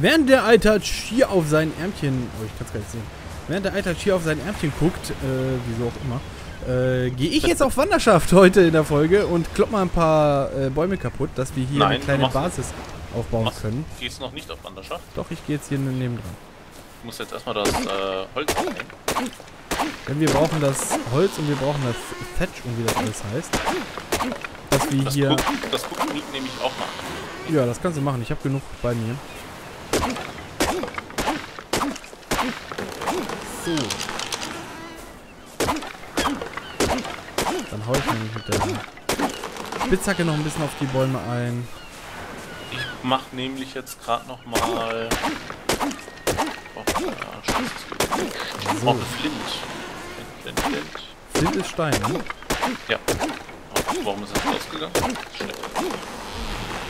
Während der Alter hier auf sein Ärmchen, oh, ich kann es gar nicht sehen. Während der Alter hier auf sein Ärmchen guckt, äh, wieso auch immer, äh, gehe ich jetzt auf Wanderschaft heute in der Folge und klopp mal ein paar äh, Bäume kaputt, dass wir hier Nein, eine du kleine machst- Basis aufbauen Machst- können. Gehst noch nicht auf Wanderschaft. Doch, ich gehe jetzt hier neben dran. Ich muss jetzt erstmal das äh, Holz aufnehmen. Denn wir brauchen das Holz und wir brauchen das Thatch und wie das alles heißt. Dass wir Das, hier... Cook, das nehme ich auch mal. Ja, das kannst du machen. Ich habe genug bei mir. So. Dann hau ich nämlich mit der Spitzhacke noch ein bisschen auf die Bäume ein. Ich mach nämlich jetzt gerade noch mal. Oh, ja. Ich So. brauche Flint. Flint, Flint, Flint. Flint ist Stein, ne? Ja. Oh, warum ist das ausgegangen?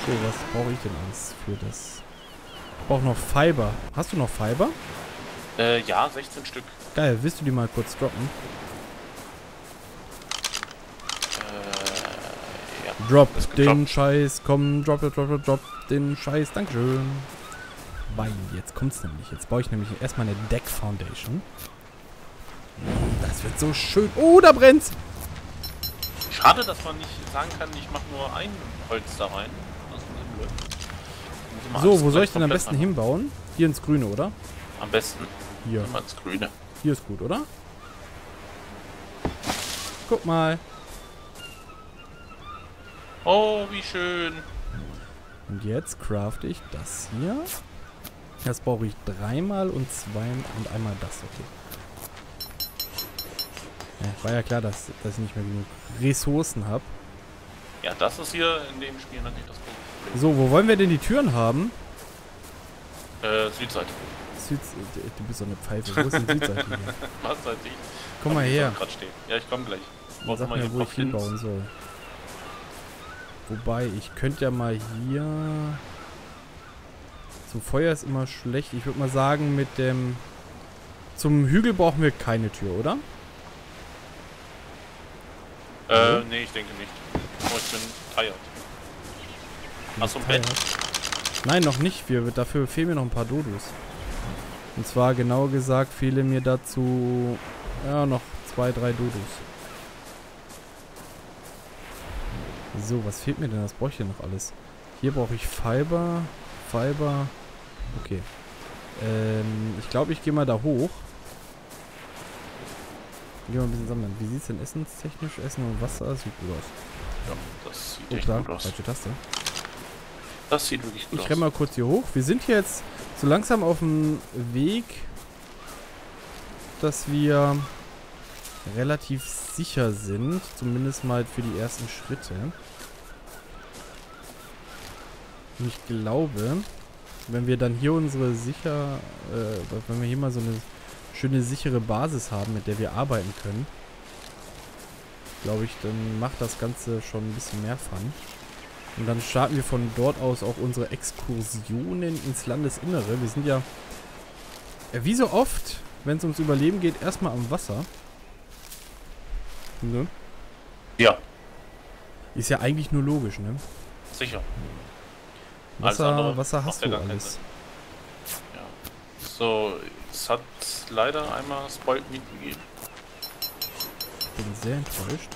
So, was brauche ich denn alles für das? Ich brauche noch Fiber. Hast du noch Fiber? Äh, ja, 16 Stück. Geil, willst du die mal kurz droppen? Äh, ja. Drop den. Scheiß, komm, drop, drop, drop, drop den Scheiß, Dankeschön. Weil, jetzt kommt's nämlich. Jetzt baue ich nämlich erstmal eine Deck Foundation. Das wird so schön. Oh, da brennt's! Schade, dass man nicht sagen kann, ich mache nur ein Holz da rein. Das ist blöd. So, wo soll ich denn am besten machen. hinbauen? Hier ins Grüne, oder? Am besten Hier. immer ins Grüne. Hier ist gut, oder? Guck mal. Oh, wie schön. Und jetzt crafte ich das hier. Das brauche ich dreimal und zwei und einmal das, okay. Ja, war ja klar, dass, dass ich nicht mehr genug Ressourcen habe. Ja, das ist hier in dem Spiel natürlich das Problem. So, wo wollen wir denn die Türen haben? Äh, Südseite. Süd, du bist so eine Pfeife. Wo ist denn Südseite hier? Was weiß ich? Komm mal her. Ja, ich komme gleich. Brauch Sag mir, wo ich hinbauen soll. Wobei, ich könnte ja mal hier... Zum Feuer ist immer schlecht. Ich würde mal sagen, mit dem... Zum Hügel brauchen wir keine Tür, oder? Äh, nee, ich denke nicht. Oh, ich bin tired. Hast du ein Bett? Nein, noch nicht. Wir, dafür fehlen mir noch ein paar Dodos. Und zwar genauer gesagt fehlen mir dazu ja noch zwei, drei Dodos. So, was fehlt mir denn? Das brauche ich hier noch alles. Hier brauche ich Fiber, Fiber. Okay. Ähm, ich glaube, ich gehe mal da hoch. Gehen wir mal ein bisschen sammeln. Wie sieht es denn essenstechnisch? Essen und Wasser sieht gut aus. Ja, das sieht Oh, echt klar. gut aus. Falsche Taste. Das sieht wirklich gut Ich aus. renne mal kurz hier hoch. Wir sind jetzt so langsam auf dem Weg, dass wir relativ sicher sind. Zumindest mal für die ersten Schritte. Und ich glaube, wenn wir dann hier unsere sicher, äh, wenn wir hier mal so eine schöne sichere Basis haben, mit der wir arbeiten können, glaube ich, dann macht das Ganze schon ein bisschen mehr Fun. Und dann starten wir von dort aus auch unsere Exkursionen ins Landesinnere. Wir sind ja, wie so oft, wenn es ums Überleben geht, erstmal am Wasser. Ne? Ja, Ist ja eigentlich nur logisch, ne? sicher. Wasser, Wasser hast du alles. Ja. So, es hat leider einmal Spoiled Meat gegeben. Bin sehr enttäuscht.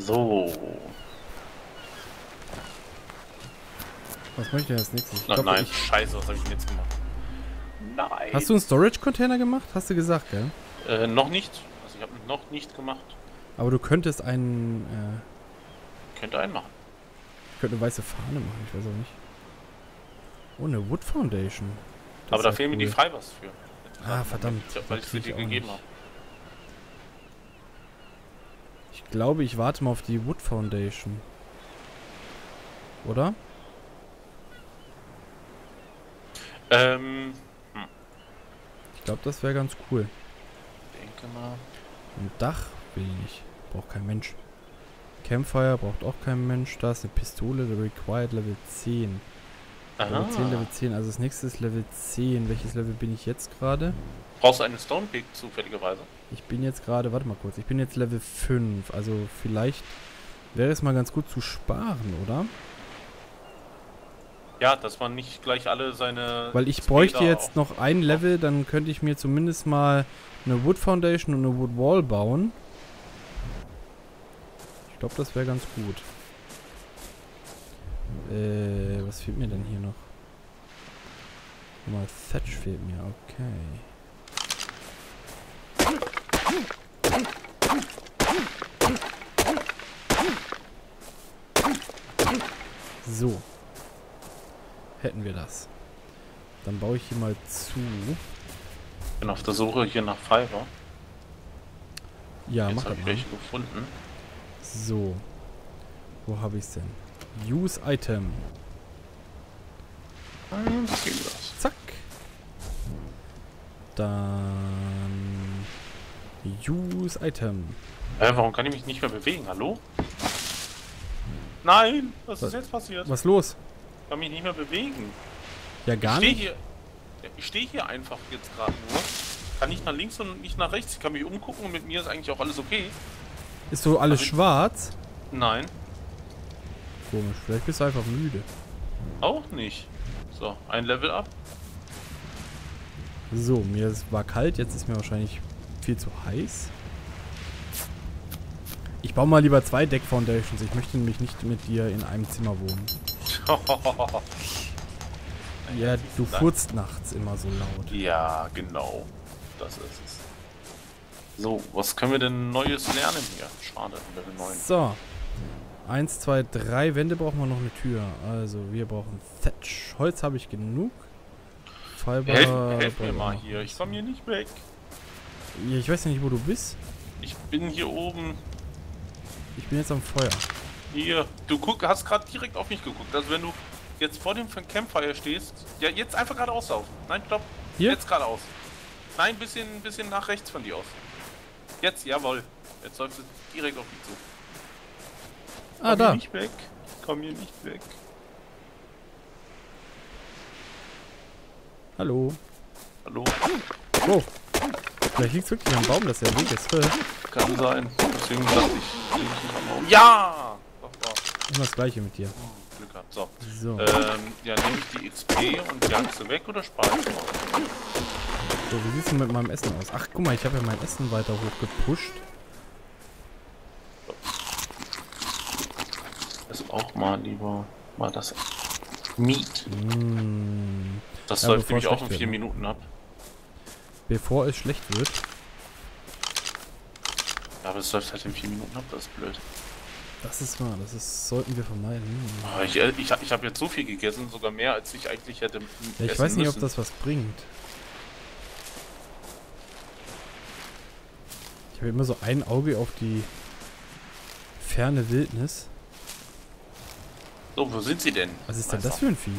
So. Was möchte ich denn als nächstes? Ich glaub, nein, ich, scheiße, was habe ich denn jetzt gemacht? Nein. hast du einen Storage-Container gemacht? Hast du gesagt, gell? Äh, noch nicht. Also ich habe noch nicht gemacht. Aber du könntest einen, äh, Könnte einen machen. ich könnte eine weiße Fahne machen, ich weiß auch nicht. Oh, eine Wood Foundation. Das Aber da fehlen mir die cool. Fibers für. Ah, verdammt. Ja, weil ich sie dir ich gegeben habe. Ich glaube, ich warte mal auf die Wood Foundation. Oder? Ähm, Ich glaube, das wäre ganz cool. denke mal. Ein Dach will ich nicht. Braucht kein Mensch. Campfire braucht auch kein Mensch. Da ist eine Pistole, der Required Level 10. Level 10, Level 10. Also das nächste ist Level 10. Welches Level bin ich jetzt gerade? Brauchst du einen Stone Pick zufälligerweise? Ich bin jetzt gerade, warte mal kurz, ich bin jetzt Level 5. Also vielleicht Wäre es mal ganz gut zu sparen, oder? Ja, dass man nicht gleich alle seine. Weil ich Später bräuchte jetzt noch ein Level, dann könnte ich mir zumindest mal eine Wood Foundation und eine Wood Wall bauen. Ich glaube, das wäre ganz gut. Äh, was fehlt mir denn hier noch? Mal Thatch fehlt mir, okay. So. Hätten wir das. Dann baue ich hier mal zu. Ich bin auf der Suche hier nach Fiverr. Ja, Jetzt mach habe das ich mal. welche gefunden. So. Wo habe ich es denn? Use Item. Zack. Dann. Use Item. Äh, warum kann ich mich nicht mehr bewegen? Hallo? Nein! Was Was- ist jetzt passiert? Was los? Ich kann mich nicht mehr bewegen. Ja, Ich gar stehe nicht. hier. Ich stehe hier einfach jetzt gerade nur. Kann nicht nach links und nicht nach rechts. Ich kann mich umgucken und mit mir ist eigentlich auch alles okay. Ist so alles Also- schwarz? Nein, Komisch. Vielleicht bist du einfach müde. auch nicht. So, ein Level ab. So, mir war kalt. Jetzt ist mir wahrscheinlich viel zu heiß. Ich baue mal lieber zwei Deck Foundations. Ich möchte nämlich nicht mit dir in einem Zimmer wohnen. Ja, du furzt nachts immer so laut. Ja, genau. Das ist es. So, was können wir denn Neues lernen hier? Schade, Level 9. So. Eins, zwei, drei Wände brauchen wir noch eine Tür. Also, wir brauchen Thatch. Holz habe ich genug. Fiber. Helf, helf mir mal hier, ich komme hier nicht weg. Ja, Ich weiß ja nicht, wo du bist. Ich bin hier oben. Ich bin jetzt am Feuer. Hier, du guck, hast gerade direkt auf mich geguckt. Also wenn du jetzt vor dem Campfire stehst, ja jetzt einfach geradeaus laufen. Nein, stopp. Hier? Jetzt geradeaus. Nein, bisschen, bisschen nach rechts von dir aus. Jetzt, jawohl. Jetzt läufst du direkt auf mich zu. Ah, Komm da. hier nicht weg. Komm hier nicht weg. Hallo. Hallo. Oh. Vielleicht liegt es wirklich am Baum, dass der Weg ist. Äh, Kann sein. Deswegen dachte ich. Ja! Doch. Immer das gleiche mit dir. Oh, Glück gehabt. So. So. Ähm, ja, nehme ich die XP und jag sie weg oder spare ich noch? so, wie sieht's denn mit meinem Essen aus? Ach, guck mal, ich habe ja mein Essen weiter hochgepusht. Das auch mal lieber mal das Meat. Mm, Das Ja, läuft nämlich auch in vier wird, ne? Minuten ab. bevor es schlecht wird. Ja, aber es läuft halt in vier Minuten ab, das ist blöd. Das ist wahr, das ist, sollten wir vermeiden. Aber ich ich, ich habe jetzt so viel gegessen, sogar mehr als ich eigentlich hätte. Ja, ich weiß nicht, ob müssen. das was bringt. Ich habe immer so ein Auge auf die ferne Wildnis. So, wo sind sie denn? Was ist denn das für ein Viech?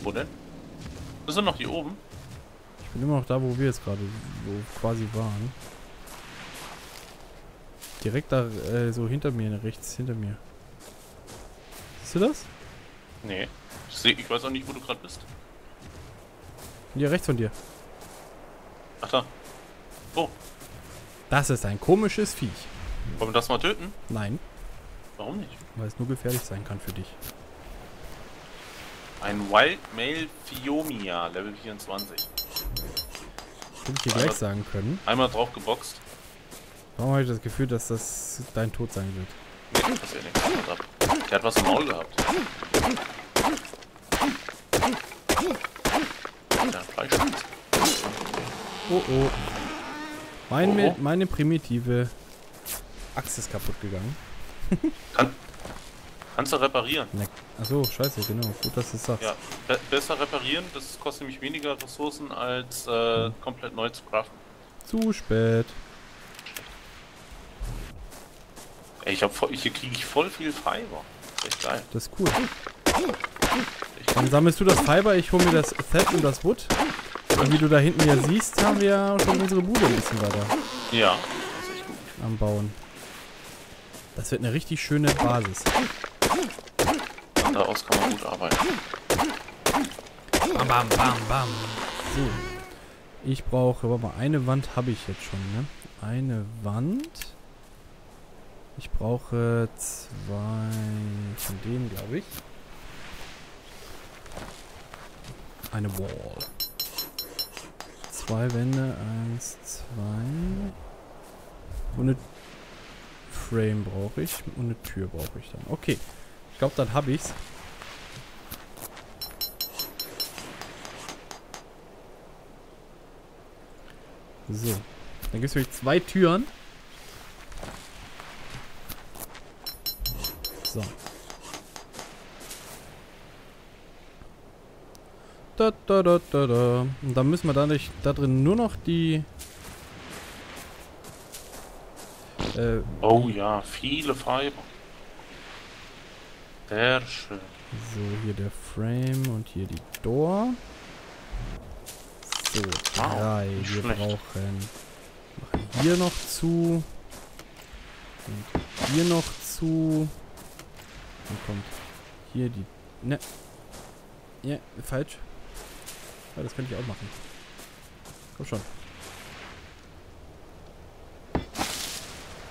Wo denn? Ist er noch hier oben? Ich bin immer noch da, wo wir jetzt gerade wo quasi waren. Direkt da, äh, so hinter mir, rechts hinter mir. Siehst du das? Nee. Ich, seh, ich weiß auch nicht, wo du gerade bist. Hier rechts von dir. Ach da. Oh, Das ist ein komisches Viech. wollen wir das mal töten? Nein, Warum nicht? weil es nur gefährlich sein kann für dich. Ein Wild Male Fiomia, Level 24. Hätte ich dir gleich sagen können. Einmal drauf geboxt. Warum habe ich das Gefühl, dass das dein Tod sein wird? Nee, passiert nichts. Warte ab. Der hat was im Maul gehabt. Hat Fleischspitze. Oh oh. Mein, Oh, oh. Meine primitive Axt ist kaputt gegangen. Kann, kannst du reparieren? Ne Achso, scheiße, genau. Gut, dass du es sagst. Ja, be besser reparieren. Das kostet nämlich weniger Ressourcen als äh, komplett neu zu craften. Zu spät. Ey, ich hab voll, hier kriege ich voll viel Fiber. Das ist echt geil. Das ist cool. Dann sammelst du das Fiber, ich hole mir das Fett und das Wood. Und wie du da hinten ja siehst, haben wir ja schon unsere Bude ein bisschen weiter Ja, das ist echt gut. am Bauen. Das wird eine richtig schöne Basis. Von da aus kann man gut arbeiten. Bam, bam, bam, bam. So. Ich brauche, warte mal, eine Wand habe ich jetzt schon, ne? Eine Wand. Ich brauche zwei von denen, glaube ich. Eine Wall. Zwei Wände, eins, zwei. Und eine Frame brauche ich und eine Tür brauche ich dann. Okay. Ich glaube, dann habe ich's. So. Dann gibt es nämlich zwei Türen. So. Da, da, da, da, da. Und dann müssen wir dadurch da drin nur noch die... Äh, oh ja, viele Fiber. Sehr schön. So, hier der Frame und hier die Door. So, drei. Wow, wir schlecht. brauchen... Machen hier noch zu. Und hier noch zu. Dann kommt hier die... Ne. Ja, falsch. Ja, das könnte ich auch machen. Komm schon.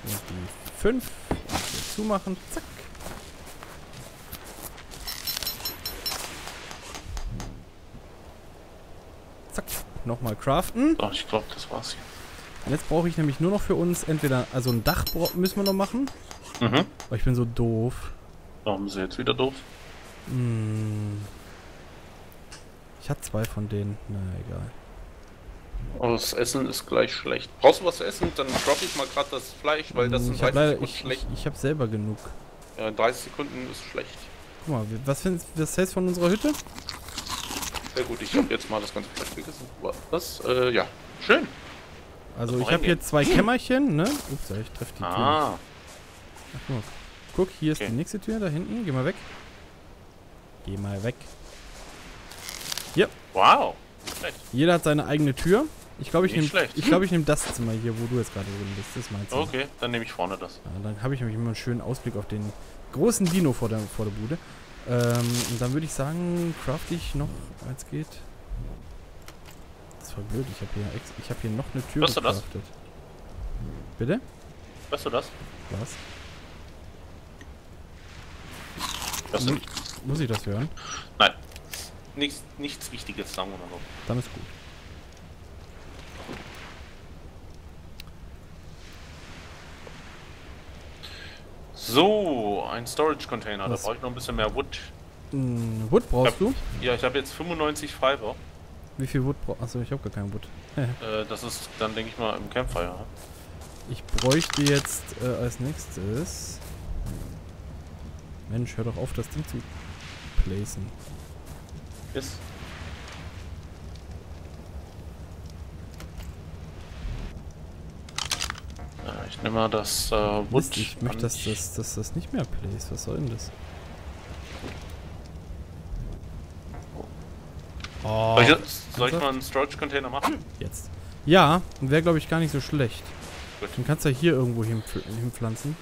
Und die 5 zumachen. Zack. Zack. Nochmal craften. So, ich glaube, das war's Und jetzt brauche ich nämlich nur noch für uns entweder... Also ein Dach müssen wir noch machen. hier. Mhm. Aber ich bin so doof. Warum ist er jetzt wieder doof? Hm. Ich hatte zwei von denen. Na egal. Oh, das Essen ist gleich schlecht. Brauchst du was zu essen? Dann drop ich mal gerade das Fleisch, weil das Hm, habe 30 leider... Sekunden Ich, schlecht. ich, ich habe selber genug. Ja, in 30 Sekunden ist schlecht. Guck mal, was findest was hältst du von unserer Hütte? Sehr gut, ich habe jetzt mal das ganze Fleisch gegessen. Was? Äh, ja. Schön. Also Das ich habe hier zwei Kämmerchen, ne? Ups, ich treffe die Tür. Ah, Ach, guck. guck, hier ist Okay. die nächste Tür da hinten. Geh mal weg. Geh mal weg. wow. Schlecht. Jeder hat seine eigene Tür. Ich glaube, ich nehme schlecht. ich glaube, ich nehme das Zimmer hier, wo du jetzt gerade drin bist. Das ist mein Zimmer. Okay, dann nehme ich vorne das. Ja, dann habe ich nämlich immer einen schönen Ausblick auf den großen Dino vor der, vor der Bude. Ähm, und dann würde ich sagen, craft ich noch, als geht. Das war blöd, ich habe hier, ich hab hier noch eine Tür Hörst du das? gecraftet. Bitte? Weißt du das? Was? Du Mu-? Muss ich das hören? Nein. Nichts, nichts Wichtiges, sagen wir mal so. Dann ist gut. So, ein Storage Container. Was? Da brauche ich noch ein bisschen mehr Wood. Mm, Wood brauchst Ja. du? Ja, ich habe jetzt 95 Fiber. Wie viel Wood brauchst du? Achso, ich habe gar keinen Wood. Äh, das ist dann, denke ich mal, im Campfire. Ich bräuchte jetzt äh, als nächstes... Mensch, hör doch auf, das Ding zu placen. Ist. Äh, ich nehme mal das äh, Wood. Mist, ich möchte, dass das, dass das nicht mehr plays. Was soll denn das? Oh, Soll ich, soll ich mal einen Storage Container machen? jetzt. Ja, wäre glaube ich gar nicht so schlecht. Gut. Den kannst du ja hier irgendwo hinpfl hinpflanzen.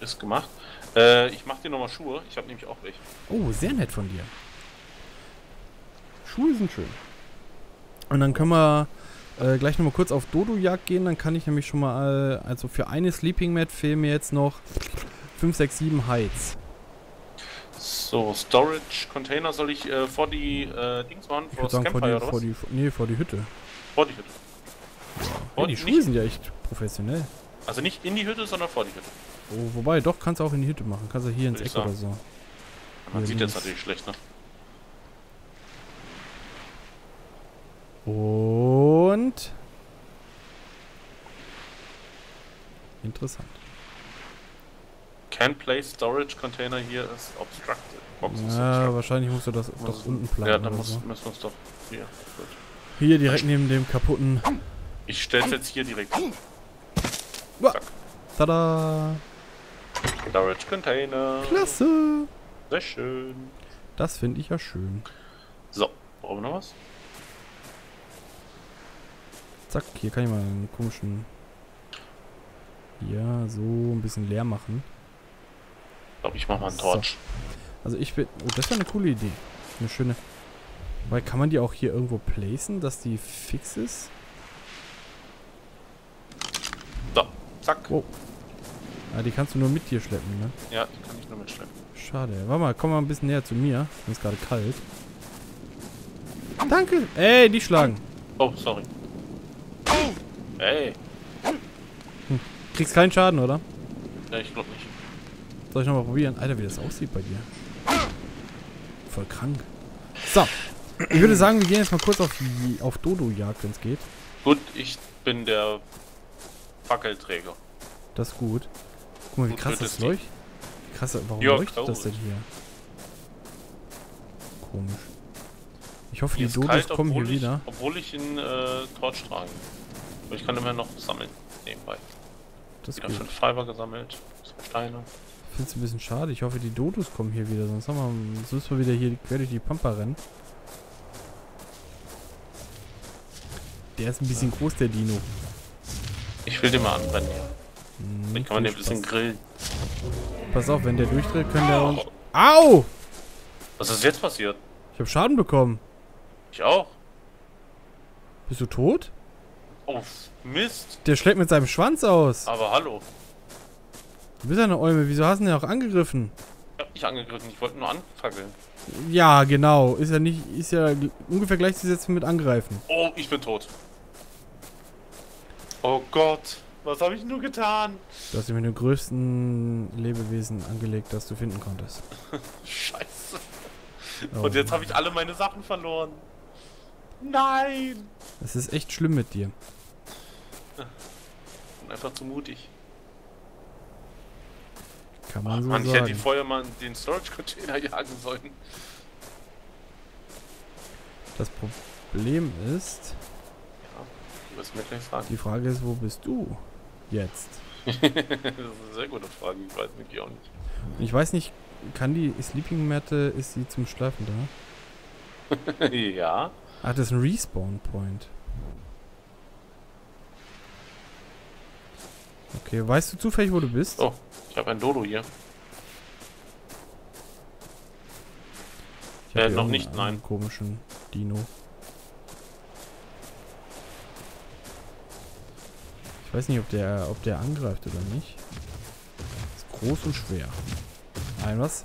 Ist gemacht. Äh, ich mache dir nochmal Schuhe. Ich habe nämlich auch welche. Oh, sehr nett von dir. Schuhe sind schön. Und dann können wir äh, gleich nochmal kurz auf Dodo-Jagd gehen. Dann kann ich nämlich schon mal, äh, also für eine Sleeping Mat fehlen mir jetzt noch 5, 6, 7 Hides. So, Storage Container soll ich äh, vor die äh, Dings machen? Ich Vor sagen, vor die, oder vor was? die, nee, vor die Hütte. Vor die Hütte. Ja, Und die Schuhe nicht- sind ja echt professionell. Also nicht in die Hütte, sondern vor die Hütte. Oh, wobei, doch, kannst du auch in die Hütte machen. Kannst du hier ins Würde ich Eck oder so. Man Ja, sieht jetzt links. natürlich schlecht, ne? Und... Interessant. Can place Storage Container hier ist obstructed. Box Ja, obstructed. wahrscheinlich musst du das doch unten planen Ja, dann muss, so. müssen wir es doch hier. Gut. Hier direkt neben dem kaputten... Ich stell's jetzt hier direkt. Zack. Tada! Storage Container. Klasse! Sehr schön. Das finde ich ja schön. So, brauchen wir noch was? Zack, hier kann ich mal einen komischen... Ja, so ein bisschen leer machen. Ich glaube, ich mach mal einen So. Torch. Also ich bin... Oh, das wäre eine coole Idee. Eine schöne... Weil kann man die auch hier irgendwo placen, dass die fix ist? So, zack. Oh. Ah, die kannst du nur mit dir schleppen, ne? Ja, die kann ich nur mitschleppen. Schade. Warte mal, komm mal ein bisschen näher zu mir. Mir ist gerade kalt. Danke. Ey, die schlagen. Oh, sorry. Ey. Kriegst keinen Schaden, oder? Ja, ich glaube nicht. Soll ich nochmal probieren? Alter, wie das aussieht bei dir. Voll krank. So. Ich würde sagen, wir gehen jetzt mal kurz auf, die- auf Dodo-Jagd, wenn es geht. Gut, ich bin der Fackelträger. Das ist gut. Guck mal, wie Und krass das leuchtet. Wie krass, warum Ja, leuchtet das cool. denn hier? Komisch. Ich hoffe, die Dodos kalt, kommen hier ich, wieder. Obwohl ich einen äh, Torch trage. Aber ich kann immer noch sammeln. Nebenbei. Das Wieder fünf Fiber gesammelt. Steine. Ich finde es ein bisschen schade. Ich hoffe, die Dodos kommen hier wieder. Sonst, haben wir, sonst müssen wir wieder hier quer durch die Pampa rennen. Der ist ein bisschen groß, der Dino. Ich will den mal anbrennen hier. Hm, Dann kann man den ein bisschen grillen. Pass auf, wenn der durchdreht, können der uns... Au! Was ist jetzt passiert? Ich habe Schaden bekommen. Ich auch. Bist du tot? Oh, Mist. Der schlägt mit seinem Schwanz aus. Aber hallo. Du bist ja eine Eule. Wieso hast du ihn denn auch angegriffen? Ich hab nicht angegriffen, ich wollte nur anfackeln. Ja, genau. Ist ja nicht... Ist ja ungefähr gleichzusetzen mit angreifen. Oh, ich bin tot. Oh Gott, was habe ich nur getan? Du hast dich mit den größten Lebewesen angelegt, das du finden konntest. Scheiße. Oh. Und jetzt habe ich alle meine Sachen verloren. Nein. Es ist echt schlimm mit dir. Bin einfach zu mutig. Kann man so Mann, ich hätte die sagen. vorher mal in den Storage Container jagen sollen. Das Problem ist... Du wirst mir gleich sagen. Die Frage ist, wo bist du jetzt? das ist eine sehr gute Frage, ich weiß wirklich auch nicht. Ich weiß nicht, kann die Sleeping Matte, ist sie zum Schlafen da? ja. Ah, das ist ein Respawn Okay, weißt du zufällig, wo du bist? Oh, ich habe ein Dodo hier. Ich hab äh, noch nicht, nein. komischen Dino. Ich weiß nicht, ob der, ob der angreift oder nicht. Ist groß und schwer. Ein was?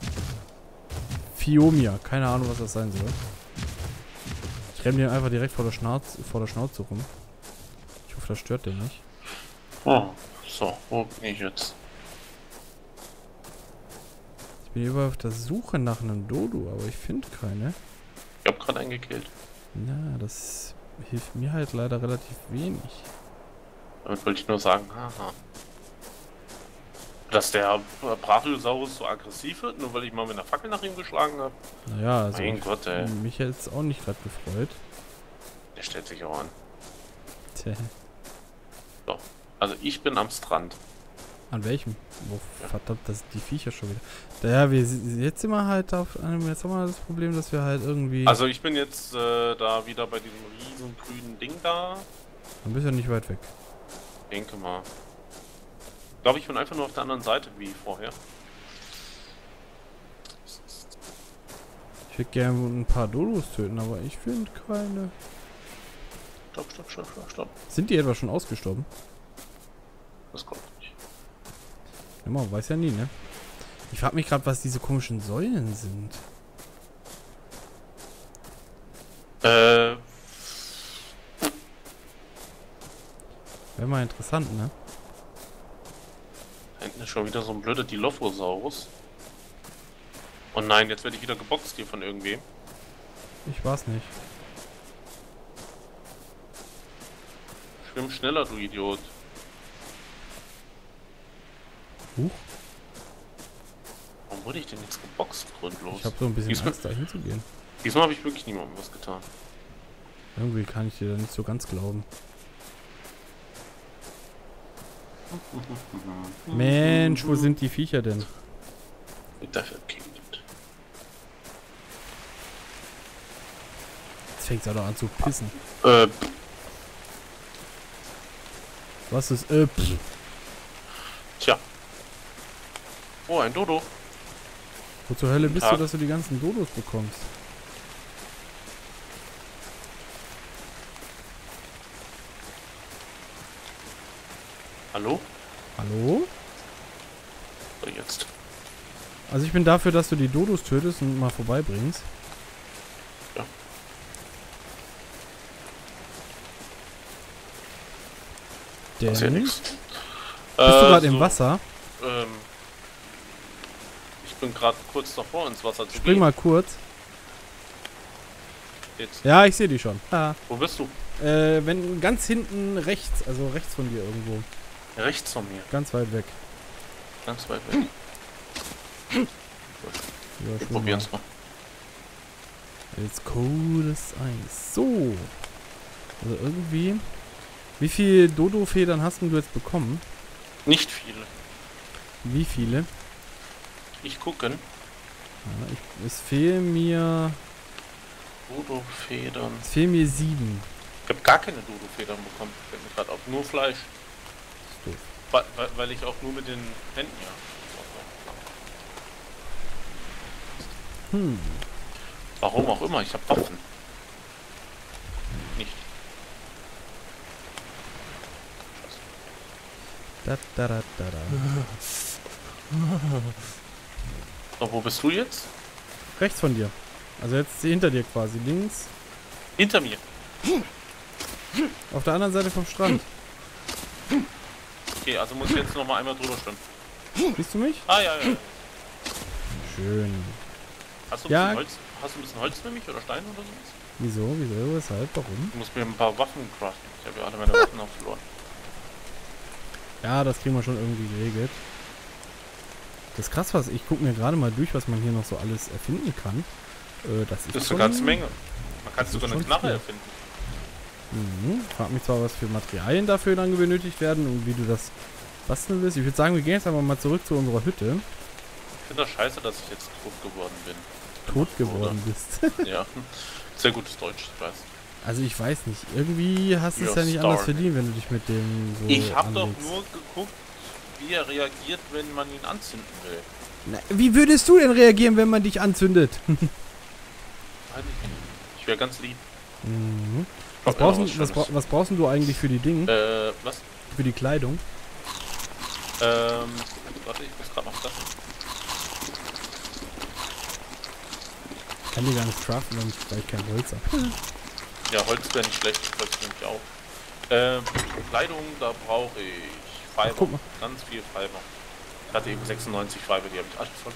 Fiomia. Keine Ahnung, was das sein soll. Ich renne mir einfach direkt vor der, Schnauze, vor der Schnauze rum. Ich hoffe, das stört den nicht. Oh, so, wo bin ich jetzt? Ich bin überall auf der Suche nach einem Dodo, aber ich finde keine. Ich habe gerade einen gekillt. Na, das hilft mir halt leider relativ wenig. Damit wollte ich nur sagen, haha. Dass der Brachiosaurus so aggressiv wird, nur weil ich mal mit einer Fackel nach ihm geschlagen habe. Naja, also mein Gott, ey. mich hätte es auch nicht gerade gefreut. Der stellt sich auch an. Tja, Also ich bin am Strand. an welchem? Oh, verdammt, das sind die Viecher schon wieder. Naja, wir, jetzt sind wir halt auf einem, jetzt haben wir das Problem, dass wir halt irgendwie... Also ich bin jetzt äh, da wieder bei diesem riesen grünen Ding da. Dann bist du ja nicht weit weg. Denke mal. Ich glaube, ich bin einfach nur auf der anderen Seite wie vorher. Ich würde gerne ein paar Dodos töten, aber ich finde keine. Stopp, stopp, stopp, stopp, stopp. Sind die etwa schon ausgestorben? Das kommt nicht. Ja, man weiß ja nie, ne? Ich frage mich gerade, was diese komischen Säulen sind. Äh, Wäre mal interessant, ne? da hinten ist schon wieder so ein blöder Dilophosaurus. Oh nein, jetzt werde ich wieder geboxt hier von irgendwem. Ich weiß nicht. Schwimm schneller, du Idiot. Huch, Warum wurde ich denn jetzt geboxt, grundlos? ich habe so ein bisschen Diesmal- Angst, da hinzugehen. Diesmal habe ich wirklich niemandem was getan. Irgendwie kann ich dir da nicht so ganz glauben. Mensch, wo sind die Viecher denn? Dafür Kind. Jetzt fängt es doch an zu pissen. Äh, Was ist, äh, pff. tja. Oh, ein Dodo. Wo zur Hölle bist du, Tag. dass du die ganzen Dodos bekommst? Hallo? Hallo? So, jetzt. Also ich bin dafür, dass du die Dodos tötest und mal vorbeibringst. Ja. Denn, Das ist ja nichts. bist du gerade im Wasser? Ähm, ich bin gerade kurz davor, ins Wasser zu Spring gehen. mal kurz. Jetzt. Ja, ich sehe die schon. Ah. Wo bist du? Äh, wenn ganz hinten rechts, also rechts von dir irgendwo. Rechts von mir. Ganz weit weg. Ganz weit weg. Ja, Wir schon probieren's mal. mal. Als cooles Eis. So. Also irgendwie. Wie viel Dodo-Federn hast denn du jetzt bekommen? Nicht viele. Wie viele? Ich gucken. Ja, ich, es fehlen mir. Dodo-Federn. Es fehlen mir sieben. Ich habe gar keine Dodo-Federn bekommen. Fällt mir gerade auf. Nur Fleisch. ist doof. Weil, weil, weil ich auch nur mit den Händen ja. Hm. Warum auch immer, ich habe Waffen. Nicht. Da, da, da, da, da. So, wo bist du jetzt? Rechts von dir. Also jetzt hinter dir quasi. Links. Hinter mir. Auf der anderen Seite vom Strand. Okay, also muss ich jetzt noch mal einmal drüber schwimmen. Siehst du mich? Ah, ja, ja. ja. Schön. Hast du ein Ja. bisschen Holz? Hast du ein bisschen Holz für mich oder Stein oder sowas? Wieso? Wieso? Weshalb? Warum? Ich muss mir ein paar Waffen craften. Ich habe ja alle meine Waffen auch verloren. Ja, das kriegen wir schon irgendwie geregelt. Das ist krass, was ich gucke mir gerade mal durch, was man hier noch so alles erfinden kann. Äh, das ist, Das ist eine ganze Menge. Man kann sogar eine Knarre viel. erfinden. Mhm. Frag mich zwar, was für Materialien dafür dann benötigt werden und wie du das basteln willst. Ich würde sagen, wir gehen jetzt einfach mal zurück zu unserer Hütte. Ich finde das scheiße, dass ich jetzt tot geworden bin. Tot geworden bist. Ja. Sehr gutes Deutsch, ich weiß. also ich weiß nicht. Irgendwie hast du es ja nicht anders verdient, wenn du dich mit dem so Ich habe doch nur geguckt, wie er reagiert, wenn man ihn anzünden will. Na, wie würdest du denn reagieren, wenn man dich anzündet? Ich wäre ganz lieb. mhm. Was, brauchst, was du- was, bra was brauchst du eigentlich für die Dinge? Äh, was? Für die Kleidung? Ähm, warte, ich muss gerade noch das. Ich kann die gar nicht craften, wenn ich gleich kein Holz habe. Ja, Holz wäre nicht schlecht, Holz nehme ich auch. Ähm, Kleidung, da brauche ich Fiber. guck mal. Ganz viel Fiber. Ich hatte eben 96 Fiber, die habe ich alle voll.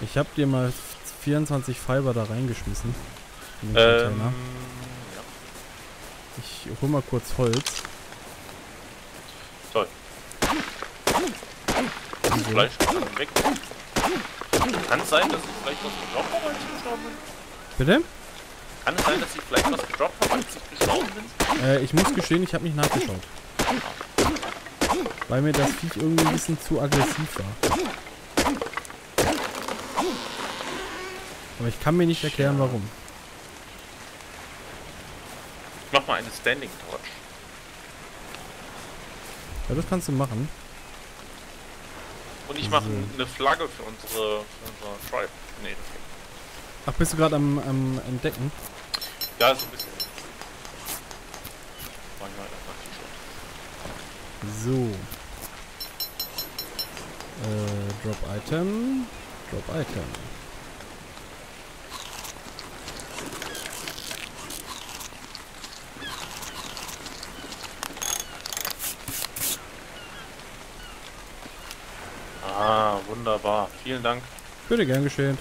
Ich habe dir mal 24 Fiber da reingeschmissen. Ähm, ja. Ich hol mal kurz Holz. Toll. So. Fleisch kann weg. Kann es sein, dass ich vielleicht was gedroppt habe, als ich gestorben bin? Bitte? Kann es sein, dass ich vielleicht was gedroppt habe, als ich gestorben bin? Äh, ich muss gestehen, ich habe nicht nachgeschaut. Weil mir das Viech irgendwie ein bisschen zu aggressiv war. Aber ich kann mir nicht erklären, warum. Ich mach mal eine Standing Torch. Ja, das kannst du machen. Und ich mache So. eine Flagge für unsere, für unsere Tribe. Nee, das geht. Ach, bist du gerade am, am Entdecken? Ja, so ein bisschen. So. Äh, Drop Item. Drop Item. Ah, wunderbar. Vielen Dank. Bitte gern geschehen.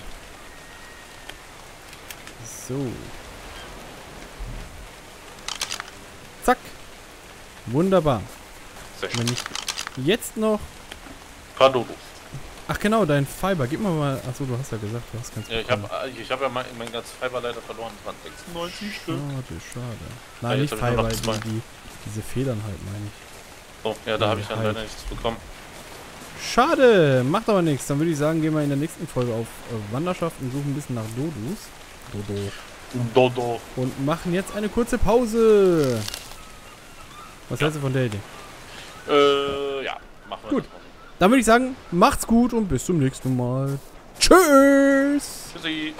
So. Zack. Wunderbar. Wenn ich jetzt noch. Paar Dodos. Ach genau, dein Fiber. Gib mal mal. Achso, du hast ja gesagt, du hast ganz Ja, ich habe ich hab ja mein, mein ganzes Fiber leider verloren. Das waren 96 Stück. Schade, schade. Ja, Nein, jetzt nicht Fiber, die, die, diese Federn halt, meine ich. So, ja, da Ja, habe ich dann halt. leider nichts bekommen. Schade, macht aber nichts. Dann würde ich sagen, gehen wir in der nächsten Folge auf äh, Wanderschaft und suchen ein bisschen nach Dodus. Dodo. Dodo. Und machen jetzt eine kurze Pause. Was Ja. hältst du von der Idee? Äh, ja, machen wir Gut. Dann würde ich sagen, macht's gut und bis zum nächsten Mal. Tschüss! Tschüssi.